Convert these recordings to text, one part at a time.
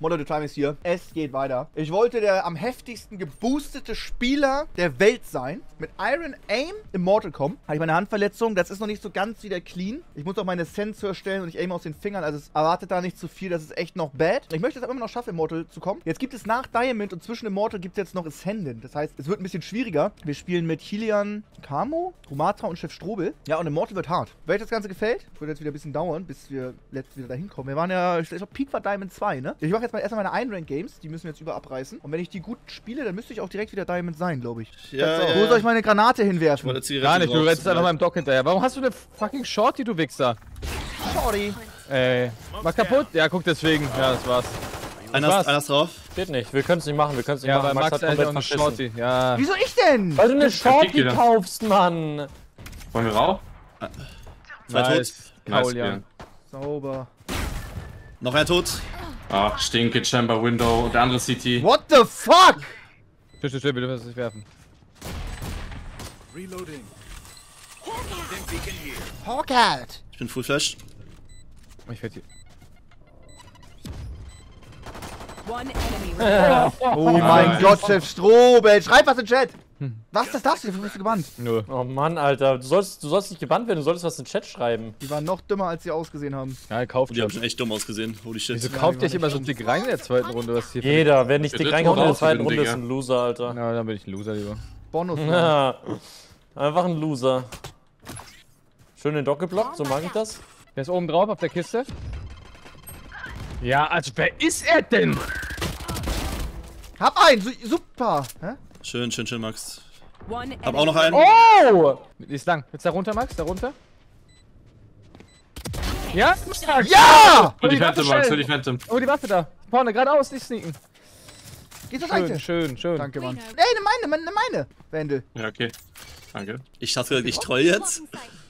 Model the Time ist hier. Es geht weiter. Ich wollte der am heftigsten geboostete Spieler der Welt sein. Mit Iron Aim Immortal kommen. Habe ich meine Handverletzung. Das ist noch nicht so ganz wieder clean. Ich muss auch meine Sensor stellen und ich aim aus den Fingern. Also es erwartet da nicht zu viel. Das ist echt noch bad. Ich möchte es aber immer noch schaffen, Immortal zu kommen. Jetzt gibt es nach Diamond und zwischen Immortal gibt es jetzt noch Ascendant. Das heißt, es wird ein bisschen schwieriger. Wir spielen mit Kilian Kamo, Rumatra und Chef Strobel. Ja, und Immortal wird hart. Euch das Ganze gefällt, wird jetzt wieder ein bisschen dauern, bis wir letzt wieder dahin kommen. Wir waren ja, ich glaube, Peak war Diamond 2, ne? Ich mache jetzt mal erstmal meine Einrank-Games. Die müssen wir jetzt über abreißen. Und wenn ich die gut spiele, dann müsste ich auch direkt wieder Diamond sein, glaube ich. Ja, ja, Wo ja. soll ich meine Granate hinwerfen? Gar nicht, du rennst einfach meinem Dock hinterher. Warum hast du eine fucking Shorty, du Wichser? Sorry. Ey, mach kaputt? Ja, guck deswegen. Ja, das war's. Einer, einer ist drauf. Geht nicht, wir können es nicht machen, wir können es nicht Ja, machen. weil Max, hat hat verschissen. Shorty. Ja. Wieso ich denn? Weil du eine Shorty kaufst, Mann! Wollen wir rauf? Zwei tot. Nice. Nice, Kaulian. Sauber. Noch ein tot. Ah, Stinke, Chamber, Window, der andere CT. What the fuck? Still, still, still, bitte wirst nicht werfen. Hawkeye. Ich bin Full Flash. Ich werd hier. One enemy remaining. Oh mein. Gott, Chef Strobel. Schreib was in den Chat. Was, das darfst du? Dafür bist du gebannt. Nur. Oh Mann, Alter, du sollst, du sollst nicht gebannt werden, du solltest was in den Chat schreiben. Die waren noch dümmer, als sie ausgesehen haben. Ja, kauft Die haben schon. echt dumm ausgesehen. Holy shit. Wieso kauft ihr euch immer so dick rein in der zweiten Runde? Was hier Jeder, wer nicht dick reinkommt in der zweiten Runde, ist ein Loser, Alter. Na, dann bin ich ein Loser lieber. Bonus. Ja. Einfach ein Loser. Schön den Dock geblockt, so mag ich das. Der ist oben drauf auf der Kiste. Ja, also wer ist er denn? Hab einen. Su super. Hä? Schön, schön, schön, Max. Hab auch noch einen. Oh! Die ist lang. Jetzt da runter, Max, da runter. Ja? Ja! Hol die Phantom, Max, stellen. die Phantom. Oh, die Waffe da. Vorne, geradeaus, nicht sneaken. Geht das Schön, schön, schön. Danke, Mann. Ey, ne meine, meine, meine. Wendel. Ja, okay. Danke. Ich dachte, ich troll jetzt.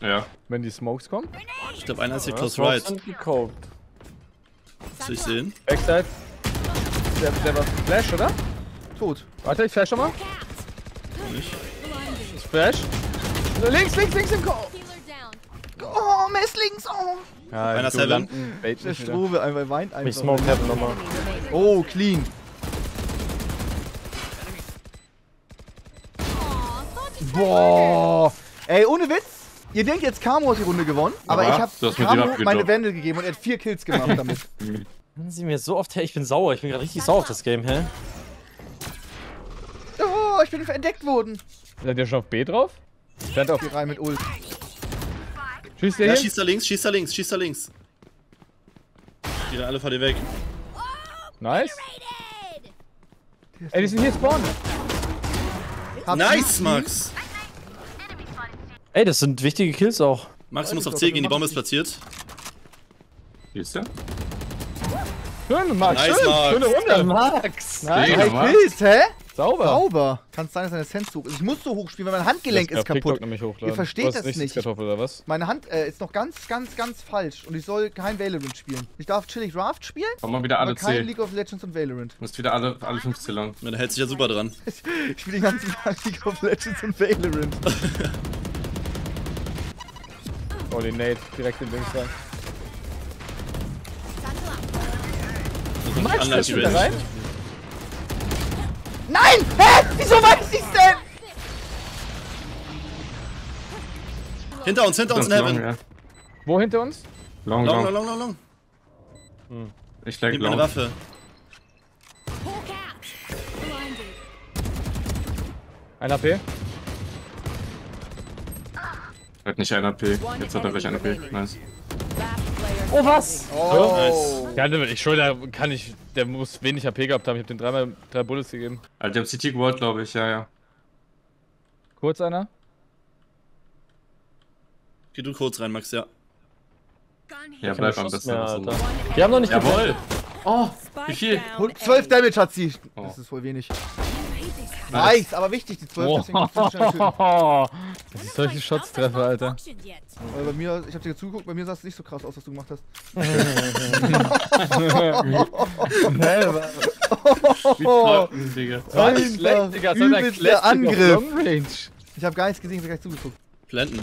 Ja. Wenn die Smokes kommen. Ich glaube, einer ist hier Ja, close right. Soll ich sehen? Backside. Der, der war Flash, oder? Tot. Warte, ich flash schon mal. Nicht. Ich flash. Links, links, links im Ko. Oh, Messlings. Oh. Ja, Einer du Seven. Der. Strobel einfach weint Ich einfach. smoke Heaven nochmal. Oh, clean. Boah. Ey, ohne Witz. Ihr denkt jetzt, Camo hat die Runde gewonnen, aber Ja, ich habe die Camo meine. Wendel gegeben und er hat vier Kills gemacht damit. Sie mir so oft her, ich bin sauer. Ich bin gerade richtig sauer auf das Game, hä? Ich bin entdeckt worden. Seid ihr schon auf B drauf? Stand auf. Hier rein mit Ult. Schießt ihr Ja, hin? schießt da links, schießt da links, schießt da links. Die rennen alle vor dir weg. Nice. Ey, die sind hier spawnen. Hab Nice, Max. Ey, das sind wichtige Kills auch. Max, ich auf C gehen, die Bombe ist platziert. Hier ist der. Schön, Max. Nice, schön. Max. Schöne Runde. Max! Nice. Digga, was? Kills, hä? Sauber. Sauber. Kann es sein, dass deine Sense hoch ist? Ich muss so hoch spielen, weil mein Handgelenk ist kaputt. Ihr versteht Du das nicht. Kartoffel oder was? Meine Hand äh, ist noch ganz, ganz, ganz falsch und ich soll kein Valorant spielen. Ich darf chillig Raft spielen, Komm mal wieder aber alle kein C. League of Legends und Valorant. Du musst wieder alle, alle 15 lang. Ja, der hält sich ja super dran. Ich spiele den ganzen Tag League of Legends und Valorant. Oh, den Nate. Direkt in links rein. Max, Flash wieder rein? Nein! Hä? Wieso weiß ich's denn? Hinter uns, hinter uns in Heaven. long, ja. Wo hinter uns? Long, Long, long. long, long, long, long. Ich lag Gib mir eine long. Waffe. Ein AP. Hat nicht ein AP. Jetzt hat er gleich ein AP. Nice. Oh, was? Oh. Ja, ich schon, der kann ich. Der muss wenig AP gehabt haben. Ich hab den dreimal drei Bullets gegeben. Alter, die haben CT gewollt, glaube ich. Ja, ja. Kurz einer. Geh du kurz rein, Max, ja. Ja, bleib am besten. Die haben noch nicht Jawohl. Oh, wie viel? down Und 12 A. Damage hat sie. Oh. Das ist voll wenig. Nice, aber wichtig, die 12. Deswegen kannst du schnell töten. Dass ich solche Shots treffe, Alter. Weil bei mir, ich hab dir zugeguckt, bei mir sah es nicht so krass aus, was du gemacht hast. Wie Digga. Das war nicht schlecht, Digga. Das war der Übelster Angriff. Ich hab gar nichts gesehen, ich hab gleich zugeguckt. Planten.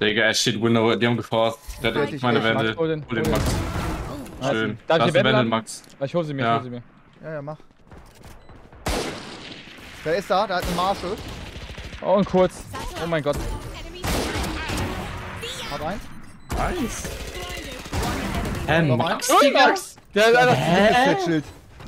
Digga, er steht Window, die haben geforst. Der hat meine. Wände. Hol den, Hol den hol Max. Schön. Darf ich Da die ist Wände? Max. Ich hol sie mir, Ja. ich hol sie mir. Ja, ja, mach. Wer ist da? Da hat einen Marshall. Oh, und kurz. Oh mein Gott. Hab eins. Nice. Hä, Max? Oh, Max! Der ist einfach Fettschild.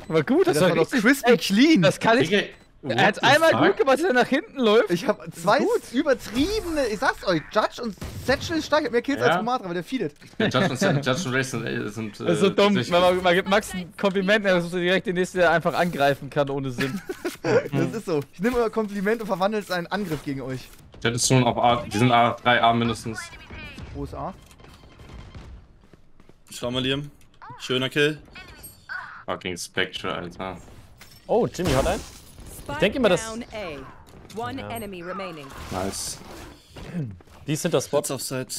Aber gut, das, Das war war doch crispy clean. Das kann ich. Digga, Er hat einmal fuck? gut gemacht, dass er nach hinten läuft. Ich habe zwei übertriebene, ich sag's euch, Judge und Satchel ist stark, ich hab mehr Kills Ja. als Komatra, aber der feedet. Ja, Judge und, Judge und Race sind, äh, Das ist so dumm, sich- weil man, man gibt Max ein Kompliment, dass er direkt den nächsten der einfach angreifen kann ohne Sinn. Das ist so. Ich nehme euer Kompliment und verwandle es in einen Angriff gegen euch. Jet ist schon auf A, die sind A, 3A mindestens. Wo ist A? Schau mal, Liam. Schöner Kill. Fucking Spectre, Alter. Oh, Jimmy hat einen. Spike denke immer, das-. Nice. Die ist hinter Spot. Spots Offside.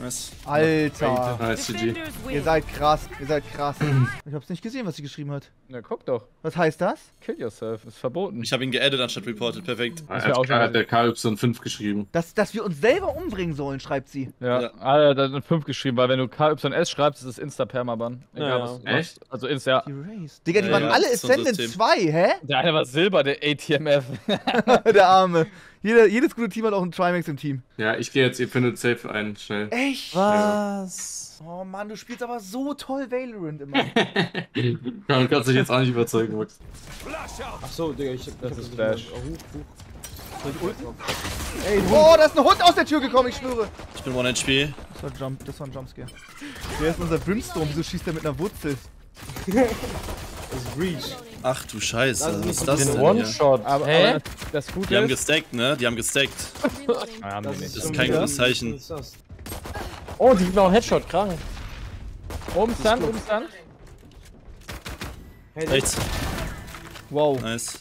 Nice. Alter. Nice, GG. Ihr seid krass, ihr seid krass. Ich hab's nicht gesehen, was sie geschrieben hat. Na, guck doch. Was heißt das? Kill yourself. Ist verboten. Ich habe ihn geaddet anstatt reported. Perfekt. Er wär auch hat, hat der KY5 geschrieben. Dass, dass wir uns selber umbringen sollen, schreibt sie. Ja, Ja. ah, da sind 5 geschrieben, weil wenn du KYS schreibst, ist es Insta-Permaban. Egal, Ja, was. Echt? Also Insta, ja. Die Race. Digga, die Ja, waren ja, alle das Ascendant System. 2, hä? Der eine war Silber, der ATMF. der Arme. Jeder, jedes gute Team hat auch einen Trimax im Team. Ja, ich gehe jetzt, ihr findet safe ein, schnell. Echt? Was? Oh Mann, du spielst aber so toll Valorant immer. Ja, du kannst dich jetzt auch nicht überzeugen, Max. Achso, Digga, ich hab. Das ich ist. Flash. Oh, huch, huch. Ey, oh, da ist ein Hund aus der Tür gekommen, ich schwöre. Ich bin One HP. Das war, Jump, das war ein Jumpscare. Wer ist unser Brimstone? Wieso schießt er mit einer Wurzel? Das ist Breach. Ach du Scheiße. Das ist Was ist das Den denn hier? One-Shot. Aber, aber das Gute Die haben ist... gestackt, ne? Die haben gestackt. Haben Das ist, kein gutes Zeichen. Oh, die gibt mir auch einen Headshot, krank. Oben Stand, oben Stand. Hey, Rechts. Wow, Nice.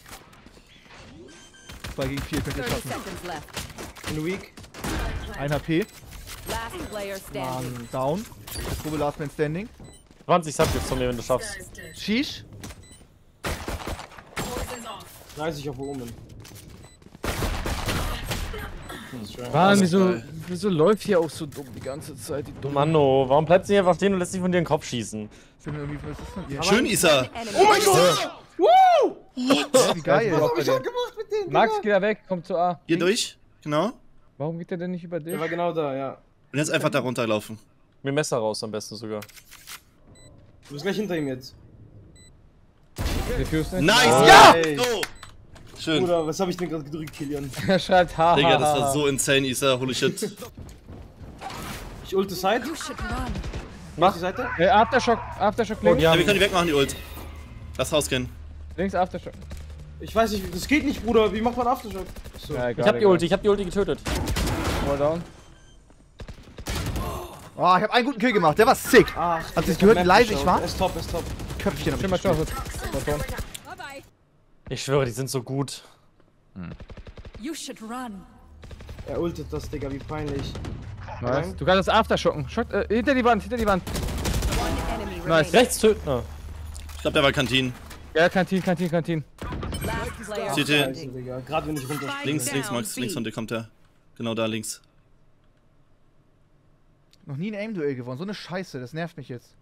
2 gegen 4 könnt ihr 30 schaffen. in weak. 1 HP, standing. down. Ich probe Last Man Standing. 20 Subjects von mir, wenn du schaffst. Sheesh. Nice, ich auf Omen. Mann, wieso, wieso läuft hier auch so dumm die ganze Zeit? Die dumme Manno, warum bleibst du hier einfach stehen und lässt dich von dir in den Kopf schießen? Ich bin irgendwie, was ist denn hier? Schön, Isa. Oh mein Wie geil. Max, geh da weg, komm zu A. Hier durch. Genau. Warum geht der denn nicht über dich? Der war genau da, ja. Und jetzt einfach da runterlaufen. Mit dem Messer raus am besten sogar. Du bist gleich hinter ihm jetzt. Nice! Ja! So! Schön. Bruder, was habe ich denn gerade gedrückt, Kilian? Er schreibt haha. Digga, das war so insane, Isa. Holy shit. Ich ulte Side. Mach. Die Seite. Äh, Aftershock, Aftershock links. Ja, wir können die wegmachen, die Ult. Lass rausgehen. Links Aftershock. Ich weiß nicht, das geht nicht, Bruder. Wie macht man Aftershock? So. Ja, ich hab die Ulti, ich hab die Ulti getötet. Mal down. Oh, ich hab einen guten Kill gemacht, der war sick. Ah, Habt ihr gehört, hab wie leise ich war? Ist top, ist top. Köpfchen hab Schimmer, ich gespielt. Ich schwöre, die sind so gut. You should run. Er ultet das, Digga, wie peinlich. Nice. Du kannst das Aftershocken. Schock, äh, hinter die Wand, hinter die Wand. Nice. Rechts töten. Ah. Ich glaube, der war Kantin. Ja, Kantin, Kantin, Kantin. CT. Gerade wenn ich runter. Links, links, Max. Links von dir kommt der. Genau da links. Noch nie ein Aim-Duell gewonnen, so eine Scheiße, das nervt mich jetzt.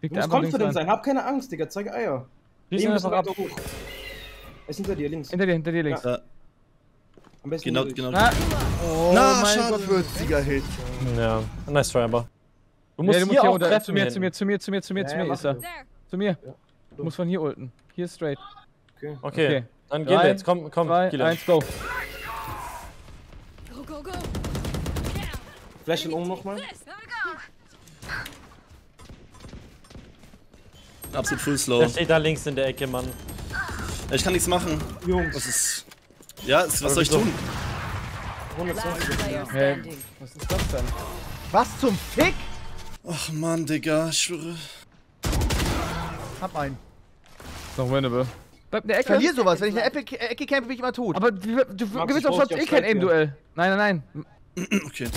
Liegt Du musst confident sein. Hab keine Angst, Digga. Zeige Eier. Ihn ist einfach ab. hoch. Er ist hinter dir, links. Hinter dir, hinter dir links. Da. Am besten Genau, genau. Ah, Oh Na, mein schade. Gott, 40er Hit. Ja, nice try, aber. Du musst du musst hier hier auch unter, treffen. zu mir, zu mir, zu mir, zu mir, zu mir, Ja, zu ja, mir, Isa. das. Zu mir. Du musst von hier ulten. Hier straight. Okay. Okay, Okay. dann gehen wir Drei, jetzt. Komm, komm, Zwei, Gillian. eins, go. Go, go, go. Flash in oben nochmal. Absolut full Der slow. steht da links in der Ecke, Mann. Ich kann nichts machen. Jungs. Das ist. Ja, was Aber soll ich tun? 120. Last player Hey. Was ist das denn? Was zum Fick? Ach Mann, Digga, ich schwöre. Hab einen. Ist noch winnable. Bleib in der Ich Ecke. verliere sowas, wenn ich eine Ecke, Ecke campe, bin ich immer tot. Aber du, du gewinnst ich doch sonst eh kein. Aim-Duell. Nein, nein, nein. Okay.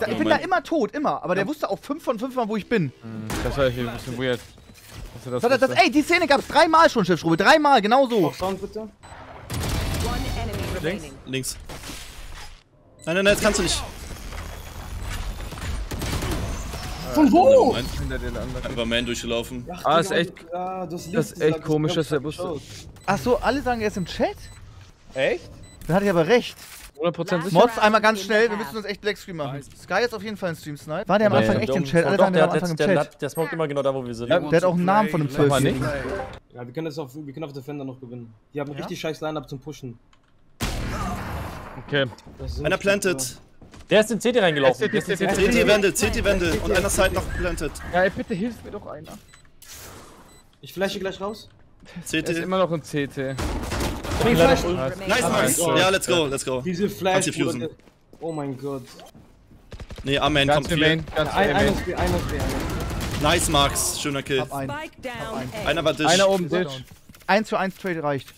Da, ich bin da immer tot, immer. Aber der wusste auch 5 von 5 Mal, wo ich bin. Das war hier ein bisschen weird. Dass er das Das, das, ey, die Szene gab's dreimal schon, Schiffsschrube. Dreimal, genau so. Auf Sound bitte. One enemy remaining. Links. Nein, nein, nein, jetzt kannst du nicht. Von wo? Einfach Main durchgelaufen. Ach, Ah, ist echt- Ja, das, das ist echt komisch, dass er wusste. Ach so, alle sagen, er ist im Chat? Echt? Dann hatte ich aber recht. 100% sicher? Mods einmal ganz schnell, wir müssen uns echt Blackscreen machen. Sky ist auf jeden Fall ein Stream Snipe. War der am Anfang echt im Chat? Alle Doch, sagen, der, der war hat am Anfang im Chat. der, smoked immer genau da, wo wir sind. Der hat auch einen Namen von einem Nochmal 12 nicht? Ja, wir können, das auf, wir können auf Defender noch gewinnen. Die haben richtig scheiß Line-Up zum Pushen. Okay. Das ist Einer planted. gut, Der ist in CT reingelaufen. ist Der ist in CT. CT. CT Wände, CT Wände. Und einer Side noch planted. Ja, ey, bitte hilf mir doch einer. Ich flashe gleich raus. Er ist CT. immer noch in CT. Flash. Nice, Max. Ja, let's go, let's go. Diese Flash. Kannst fusen. Oh mein Gott. Nee, Amen Ganz kommt für viel. Main, ganz Ein, Main. ist Nice, Max. Schöner Kill. Hab einen. Down einen. Einer war Dish. Einer oben, Ditch. 1 zu 1 Trade reicht.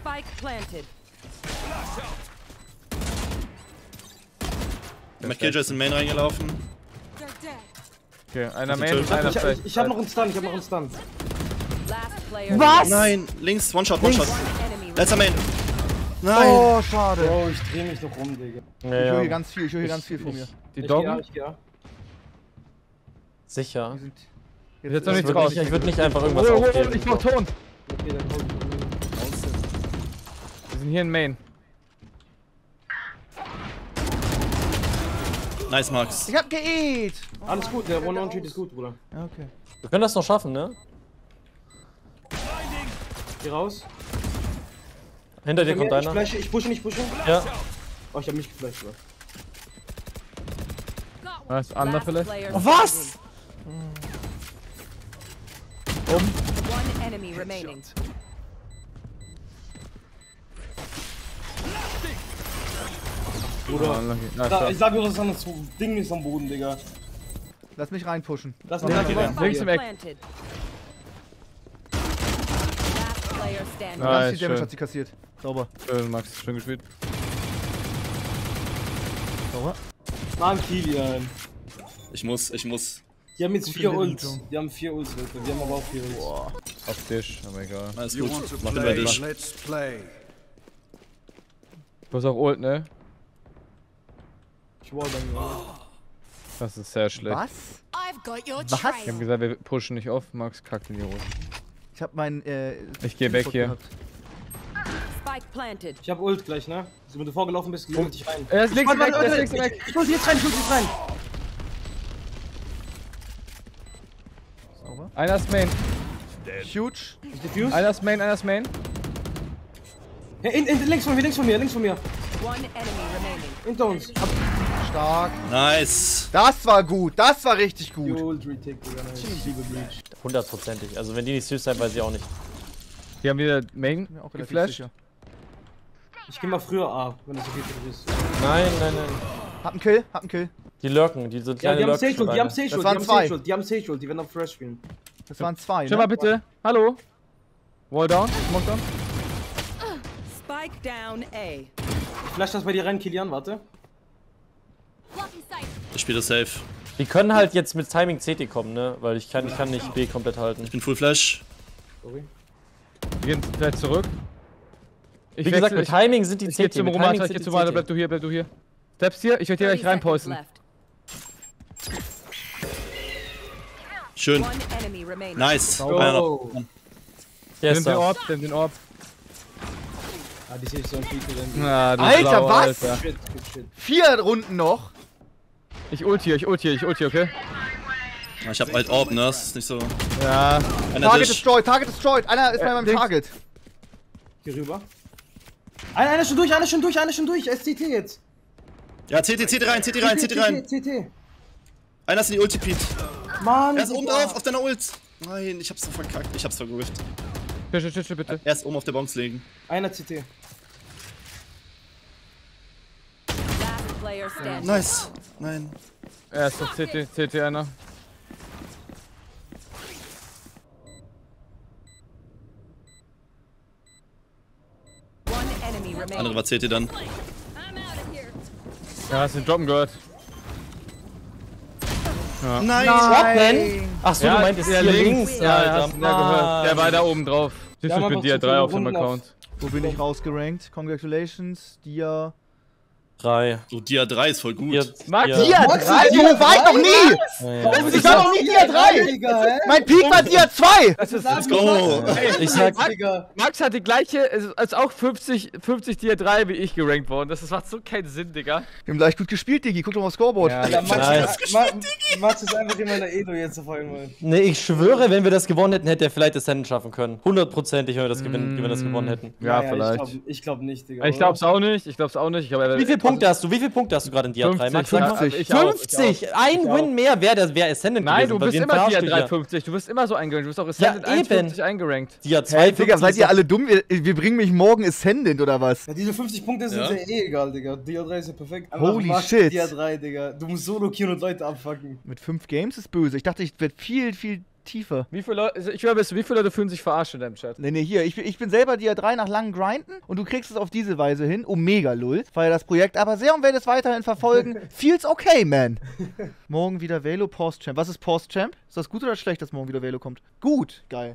Spike planted. McKilljoy ist in Main reingelaufen. Okay, einer Main, einer. Ich, ich, ich hab noch einen Stun, ich hab noch einen Stun. Last player. Was? Nein, links, One-Shot, One-Shot. Enemy Letzter Main. Nein. Oh, schade. Bro, ich dreh mich noch rum, Digga. Ich höre hier ganz viel, ich höre hier ganz viel von mir. Die Doggen? A. sicher. Jetzt noch würde raus. nicht, ich würd nicht einfach irgendwas Oh, oh, oh, aufgeben. ich mach Ton. Okay, dann ich Wir sind hier in Main. Nice, Max. Ich hab geäht. Alles gut, der One-on-Treat ist gut, Bruder. Ja, okay. Wir können das noch schaffen, ne? Geh raus. Hinter dir kommt ich, einer. flashe, ich pushe, ich pushe. Ja. Oh, ich hab mich geflasht, Bro. Was? Last vielleicht? player Was? standing. One enemy remaining. Bruder. Nice, Da, ich sag nur, das ist das Ding ist am Boden, Digga. Lass mich reinpushen. Lass ja. ja, Links im Eck. planted. Last player standing. Ah. Ganz Nice, viel Damage hat sie kassiert. Sauber. Schön, Max, schön gespielt. Sauber. Mann, Kilian. Ich muss, ich muss. Die haben jetzt vier Ults. Die haben vier Ults, Leute. Wir haben aber auch vier Ults. Auf Tisch, aber egal. Alles gut. Mach bei Dish. Let's play. Du hast auch Ult, ne? Ich wall dann gerade. Das ist sehr schlecht. Was? Was? Wir haben gesagt, wir pushen nicht auf. Max kackt in die Hose. Ich hab mein, äh... Ich geh weg hier. gehabt. Spike planted. Ich hab Ult gleich, ne? Also, wenn du vorgelaufen bist, leg dich rein. Er ist links weg, er ist links ich- weg. Ich muss jetzt rein, ich muss jetzt rein. Sauber. Einer ist Main. Huge. Diffuse. Einer ist Main, einer ist Main. Ja, in, in, links von mir, links von mir, links von mir. One enemy remaining. Hinter uns. Stark. Nice. Das war gut. Das war richtig gut. Hundertprozentig. Also wenn die nicht süß sein, weiß ich auch nicht. Die haben wieder Main auch geflasht. Ich geh mal früher A, wenn das okay für dich ist. Nein, nein, nein. Hab einen Kill, hab einen Kill. Die lurken, die sind Ja, kleine die haben Lurks. Sage Ult, die haben Sage Das Ult, die haben zwei. Sage Ult, die haben Sage Ult, die werden auf Fresh spielen. Das waren zwei, Schau mal ne? bitte. Hallo. Wall down. Smoke down. Spike down A. Ich flash das bei dir rein, Kilian, warte. Ich spiele das safe. Die können halt jetzt mit Timing CT kommen, ne? Weil ich kann, ich kann nicht B komplett halten. Ich bin Full Flash. Sorry. Wir gehen vielleicht zurück. Ich Wie gesagt, mit Timing sind die ich, ich geh CT. zum Romata, ich geh die zu weiter, bleib CT. du hier, bleib du hier. Steps hier, ich werde hier 30 gleich left. Schön. Nice. Oh. Der Nimm den. Orb, nimm den Orb. Ah, die sehe ich so ein du Alter, was? Alter. Shit, good shit. Vier Runden noch. Ich ult hier, ich ult hier, ich ult hier, okay? Ich hab halt Orb, ne? Das ist nicht so. Ja. Einer Target Dish. destroyed, Target destroyed. Einer ist bei meinem links. Target. Geh rüber. Einer, einer ist schon durch, einer ist schon durch, einer ist schon durch. SCT jetzt. Ja, CT, CT rein, CT rein, CT rein. CT. Einer ist in die Ulti Pete. Mann. Er ist oben drauf, auf deiner Ult. Nein, ich hab's so verkackt. Ich hab's chill, chill, chill, bitte. Er ist oben auf der Box liegen. Einer CT. Last player standing. Nice. Nein. Er ist auf CT, CT einer. Andere war CT dann. Ja, hast du den Droppen gehört? Nein. Nein. Achso, du meintest der hier links, Ja, Alter. hast du ja gehört. Der war da oben drauf. Ja, ich bin dir so 3 viele auf dem Account. Wo bin ich rausgerankt? Congratulations, dir. Drei. So, Dia 3 ist voll gut. Vier, Max, vier. Dia 3! So war ich noch nie! Ja. Ich war noch nie Dia 3! Digga, hä? Mein Peak war Dia 2! Das ist Let's go! Ich sag. Max hat die gleiche, ist als auch 50, 50 Tier 3 wie ich gerankt worden. Das macht so keinen Sinn, Digga. Wir haben gleich gut gespielt, Digi. Guck doch mal aufs Scoreboard. Ja, Ja, Max, Nice. Ma Max ist einfach immer in der Edo jetzt zu folgen wollen. nee, ich schwöre, wenn wir das gewonnen hätten, hätte er vielleicht das Rennen schaffen können. Hundertprozentig, wenn wir das, wenn wir das gewonnen hätten. Ja, Naja, vielleicht. Ich glaube glaub nicht, Digga. Ich glaub's auch nicht, ich glaub's auch nicht. Ich glaub, Wie viele Punkte hast du? Wie viele Punkte hast du gerade in Dia 3? 50, Max, sag mal. 50. Ich auch, 50! Ein Win mehr wäre der wär Ascendant Nein, gewesen. du bist immer du ja. 350. Du bist immer so eingerankt. Du bist auch Ascendant Ja, eben. 51 eingerankt. Dia 2. Hey, Digga, seid ihr alle dumm? Wir, wir bringen mich morgen Ascendant oder was? Ja, diese 50 Punkte sind Ja. eh egal, Digga. Dia 3 ist ja perfekt. Holy mach shit. Dia 3, Digga. Du musst solo killen und Leute abfucken. Mit 5 Games ist böse. Ich dachte, ich werde viel, viel tiefer. Wie viele Leute, ich höre, wie viele Leute fühlen sich verarscht in deinem Chat? Nee, nee, hier. Ich, bin- ich bin selber Dia 3 nach langem Grinden und du kriegst es auf diese Weise hin. Omega Lull. Feier das Projekt aber sehr und werde es weiterhin verfolgen. Feels okay, man. morgen wieder Velo Post Champ. Was ist Post Champ? Ist das gut oder schlecht, dass morgen wieder Velo kommt? Gut. Geil.